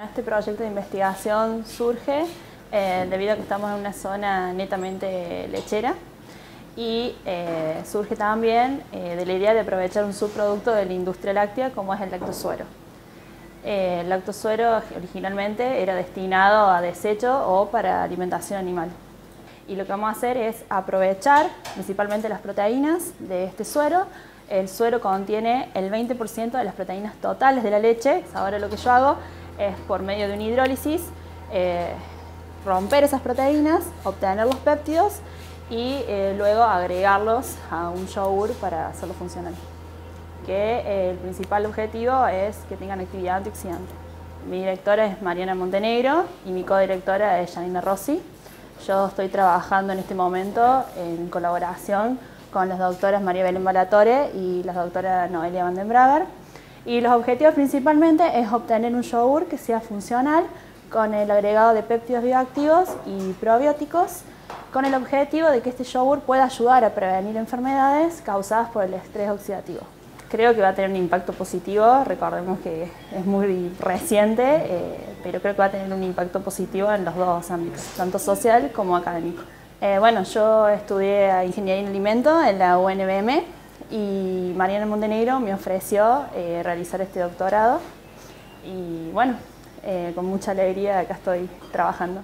Este proyecto de investigación surge eh, debido a que estamos en una zona netamente lechera y eh, surge también eh, de la idea de aprovechar un subproducto de la industria láctea como es el lactosuero. el lactosuero originalmente era destinado a desecho o para alimentación animal. Y lo que vamos a hacer es aprovechar principalmente las proteínas de este suero. El suero contiene el 20% de las proteínas totales de la leche. Ahora lo que yo hago es por medio de una hidrólisis eh, romper esas proteínas, obtener los péptidos y eh, luego agregarlos a un yogur para hacerlo funcional. Que eh, el principal objetivo es que tengan actividad antioxidante. Mi directora es Mariana Montenegro y mi codirectora es Janina Rossi. Yo estoy trabajando en este momento en colaboración con las doctoras María Belén Balatore y la doctora Noelia Van den Braber. Y los objetivos principalmente es obtener un yogur que sea funcional con el agregado de péptidos bioactivos y probióticos con el objetivo de que este yogur pueda ayudar a prevenir enfermedades causadas por el estrés oxidativo. Creo que va a tener un impacto positivo, recordemos que es muy reciente, eh, pero creo que va a tener un impacto positivo en los dos ámbitos, tanto social como académico. Eh, bueno, yo estudié Ingeniería en Alimento en la UNBM y Mariana Montenegro me ofreció eh, realizar este doctorado y bueno, con mucha alegría acá estoy trabajando.